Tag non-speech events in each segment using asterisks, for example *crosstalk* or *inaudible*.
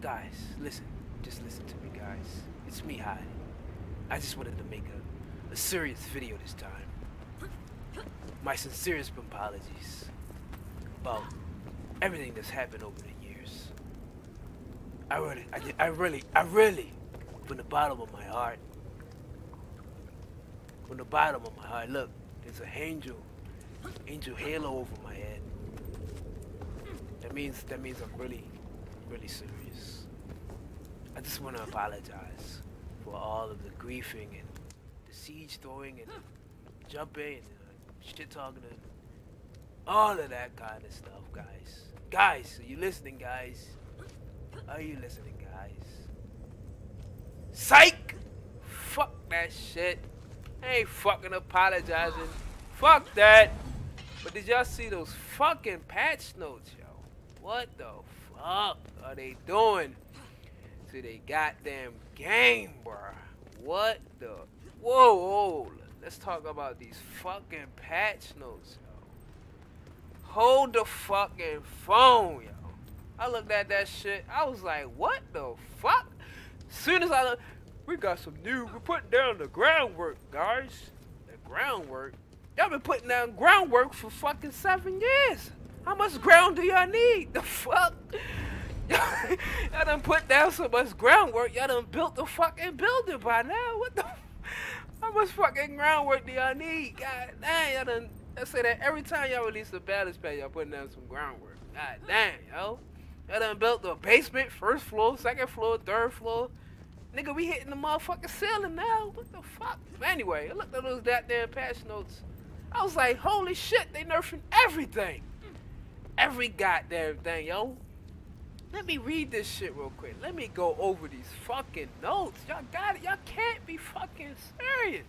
guys, listen. Just listen to me, guys. It's me, Hadi. I just wanted to make a, a serious video this time. My sincerest apologies about everything that's happened over the years. I really, I, I really, I really, from the bottom of my heart, from the bottom of my heart, look, there's an angel, angel halo over my head. That means, that means I'm really, really serious. I just want to apologize for all of the griefing and the siege throwing and jumping and uh, shit talking and all of that kind of stuff, guys. Guys, are you listening, guys? Are you listening, guys? Psych! Fuck that shit. I ain't fucking apologizing. Fuck that. But did y'all see those fucking patch notes, yo? What the fuck are they doing to the goddamn game, bruh? What the? Whoa, whoa. Let's talk about these fucking patch notes, yo. Hold the fucking phone, yo. I looked at that shit. I was like, what the fuck? Soon as I look, we got some new. We're putting down the groundwork, guys. The groundwork. Y'all been putting down groundwork for fucking seven years. How much ground do y'all need? The fuck? *laughs* y'all done put down so much groundwork. Y'all done built the fucking building by now. What the? *laughs* How much fucking groundwork do y'all need? God damn, y'all done. I say that every time y'all release a balance pad, y'all putting down some groundwork. God damn, yo. Y'all done built the basement, first floor, second floor, third floor. Nigga, we hitting the motherfucking ceiling now. What the fuck? Anyway, I looked at those goddamn patch notes. I was like, holy shit, they nerfing everything. Every goddamn thing, yo. Let me read this shit real quick. Let me go over these fucking notes. Y'all got it. Y'all can't be fucking serious.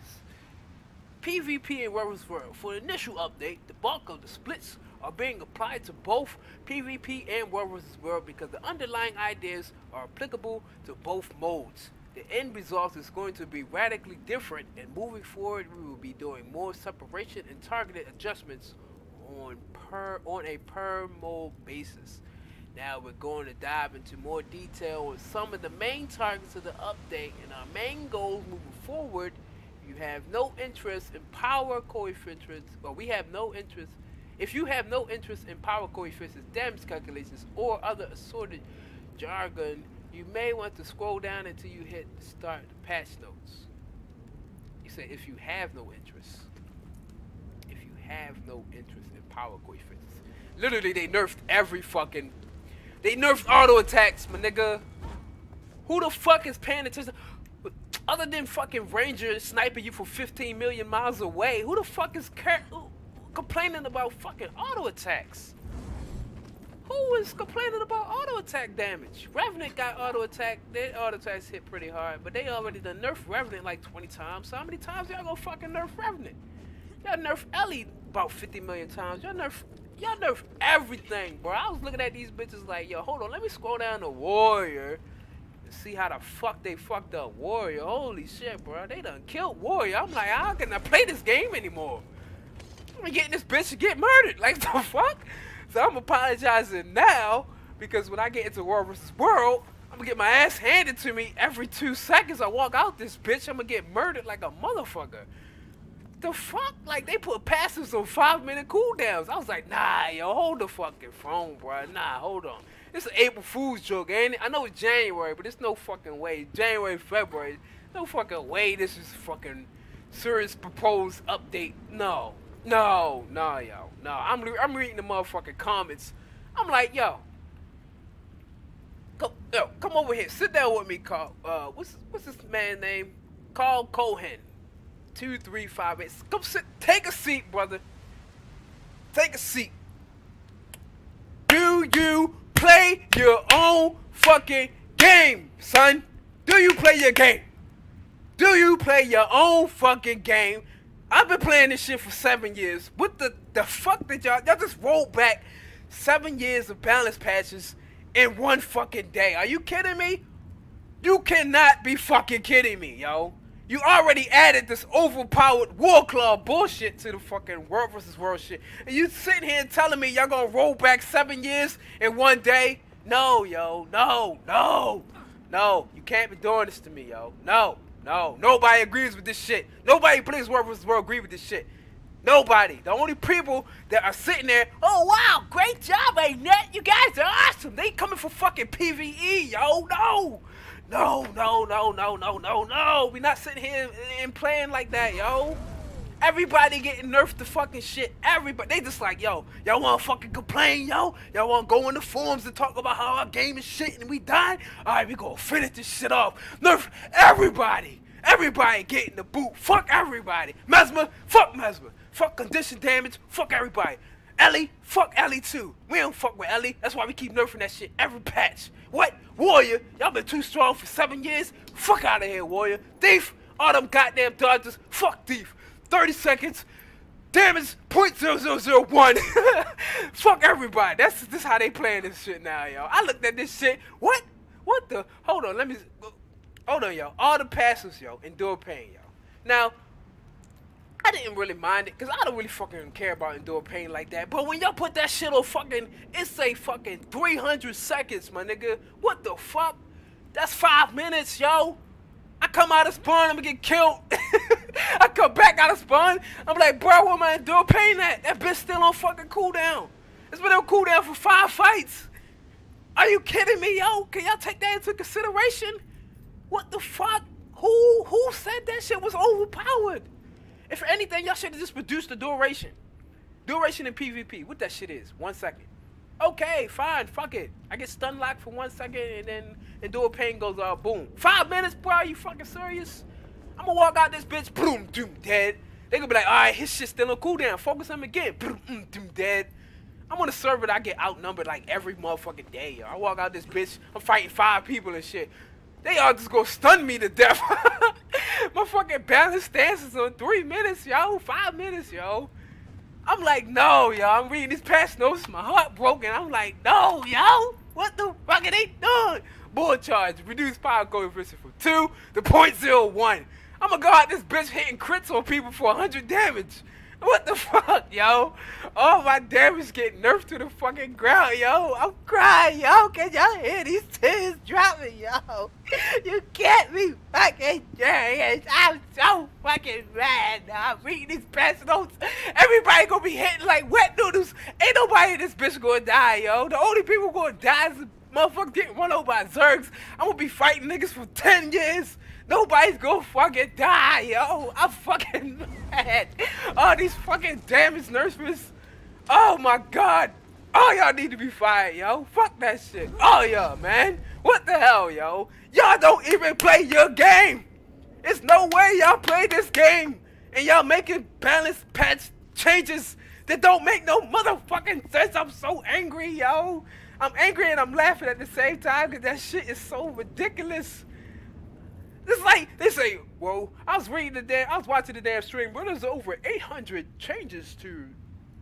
PvP in World versus World. For the initial update, the bulk of the splits are being applied to both PvP and World versus World because the underlying ideas are applicable to both modes. The end result is going to be radically different, and moving forward, we will be doing more separation and targeted adjustments on per on a per mode basis. Now we're going to dive into more detail on some of the main targets of the update and our main goals moving forward. You have no interest in power coefficients, well, we have no interest. If you have no interest in power coefficients, damage calculations, or other assorted jargon, you may want to scroll down until you hit start patch notes. You say if you have no interest. Have no interest in power coefficients. Literally, they nerfed every fucking. They nerfed auto attacks, my nigga. Who the fuck is paying attention? Other than fucking Ranger sniping you from 15 million miles away, who the fuck is complaining about fucking auto attacks? Who is complaining about auto attack damage? Revenant got auto attack. Their auto attacks hit pretty hard, but they already done nerfed Revenant like 20 times. So how many times y'all gonna fucking nerf Revenant? Y'all nerf Ellie about 50 million times. Y'all nerf y'all nerf everything, bro. I was looking at these bitches like, yo, hold on, let me scroll down to Warrior and see how the fuck they fucked up Warrior. Holy shit, bro. They done killed Warrior. I'm like, how can I play this game anymore? I'm getting this bitch to get murdered. Like *laughs* the fuck? So I'm apologizing now because when I get into World versus World, I'm gonna get my ass handed to me every two seconds. I walk out this bitch, I'm gonna get murdered like a motherfucker. The fuck? Like they put passives on five minute cooldowns. I was like, nah, yo, hold the fucking phone, bro. Nah, hold on. It's an April Fool's joke, ain't it? I know it's January, but it's no fucking way. January, February, no fucking way. This is fucking serious proposed update. No, no, no, yo, no. I'm I'm reading the motherfucking comments. I'm like, yo, come, yo, come over here, sit down with me, Carl. Uh, what's what's this man name? Carl Cohen. Two, three, five, eight. Come sit. Take a seat, brother. Take a seat. Do you play your own fucking game, son? Do you play your game? Do you play your own fucking game? I've been playing this shit for seven years. What the the fuck did y'all y'all just roll back seven years of balance patches in one fucking day? Are you kidding me? You cannot be fucking kidding me, yo. You already added this overpowered war club bullshit to the fucking world versus world shit. And you sitting here telling me y'all gonna roll back seven years in one day? No, yo. No, no. No. You can't be doing this to me, yo. No. No. Nobody agrees with this shit. Nobody plays World versus World agree with this shit. Nobody. The only people that are sitting there, oh wow, great job, A-Net. You guys are awesome. They coming for fucking PvE, yo. No. No, no, no, no, no, no, no. We not sitting here and playing like that, yo. Everybody getting nerfed to fucking shit. Everybody. They just like, yo, y'all want to fucking complain, yo? Y'all want to go in the forums and talk about how our game is shit and we died? All right, we to finish this shit off. Nerf everybody. Everybody getting the boot. Fuck everybody. Mesmer, fuck Mesmer. Fuck condition damage. Fuck everybody. Ellie, fuck Ellie too. We don't fuck with Ellie. That's why we keep nerfing that shit every patch. What? Warrior? Y'all been too strong for seven years? Fuck out of here, Warrior. Thief? All them goddamn dodgers. Fuck Thief. 30 seconds. Damage .0001. *laughs* Fuck everybody. That's this how they playing this shit now, yo. I looked at this shit. What? What the? Hold on. Let me. Hold on, yo. All the passes, yo. Endure pain, yo. Now, I didn't really mind it because I don't really fucking care about endure pain like that. But when y'all put that shit on fucking, it's say fucking 300 seconds, my nigga. What the fuck? That's five minutes, yo. I come out of spawn, I'm gonna get killed. *laughs* I come back out of spawn, I'm like, bro, where my endure pain at? That bitch still on fucking cooldown. It's been on cooldown for five fights. Are you kidding me, yo? Can y'all take that into consideration? What the fuck? Who who said that shit was overpowered? If anything, y'all should have just reduced the duration. Duration in PvP, what that shit is? One second. Okay, fine, fuck it. I get stun locked for one second and then endure pain goes uh boom. Five minutes, bro, are you fucking serious? I'm gonna walk out this bitch, boom, doom, dead. They gonna be like, alright, his shit's still on cooldown. Focus him again. Boom, doom, dead. I'm on a server that I get outnumbered like every motherfucking day, yo. I walk out this bitch, I'm fighting five people and shit. They all just gonna stun me to death. *laughs* My fucking balance stances on three minutes, yo. Five minutes, yo. I'm like, no, yo. I'm reading these past notes. My heart broken. I'm like, no, yo. What the fuck are they doing? Bull charge. Reduce power coefficient from 2 to 0.01. I'm gonna go out this bitch hitting crits on people for 100 damage. What the fuck, yo? All my damage getting nerfed to the fucking ground, yo. I'm crying, yo. Can y'all hear these tears dropping, yo? *laughs* You can't be fucking serious. I'm so fucking mad. Now. I'm reading these past notes. Everybody gonna be hitting like wet noodles. Ain't nobody in this bitch gonna die, yo. The only people gonna die is motherfucker getting run over by Zergs. I'm gonna be fighting niggas for 10 years. Nobody's gonna fucking die, yo. I'm fucking *laughs* mad. All these fucking damaged nurses. Oh my god. All y'all need to be fired, yo. Fuck that shit. All y'all, man. What the hell, yo? Y'all don't even play your game. It's no way y'all play this game and y'all making balance patch changes that don't make no motherfucking sense. I'm so angry, yo. I'm angry and I'm laughing at the same time because that shit is so ridiculous. It's like they say, "Whoa!" I was reading the damn, I was watching the damn stream, but there's over 800 changes to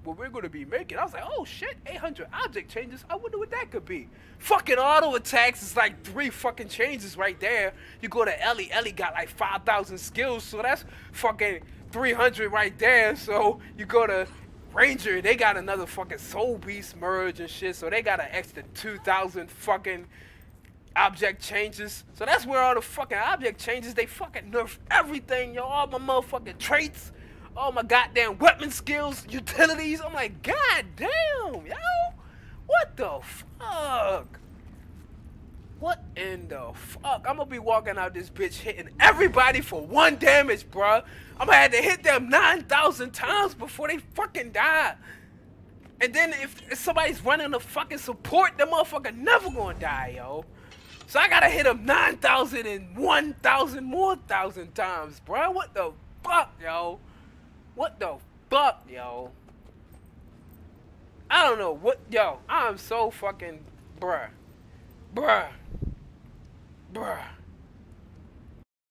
what we're gonna be making. I was like, oh shit, 800 object changes. I wonder what that could be. Fucking auto attacks is like three fucking changes right there. You go to Ellie, Ellie got like 5,000 skills, so that's fucking 300 right there. So you go to Ranger, they got another fucking Soul Beast merge and shit, so they got an extra 2,000 fucking object changes. So that's where all the fucking object changes, they fucking nerf everything, yo. All my motherfucking traits, all my goddamn weapon skills, utilities. I'm like, god damn, yo. What the fuck? What in the fuck? I'm gonna be walking out this bitch hitting everybody for one damage, bruh. I'm gonna have to hit them 9,000 times before they fucking die. And then if, if somebody's running a fucking support, the motherfucker never gonna die, yo. So I gotta hit him 9,000 and 1,000 more thousand times, bro. What the fuck, yo? What the fuck, yo? I don't know what, yo. I'm so fucking, bruh. Bruh. Bruh.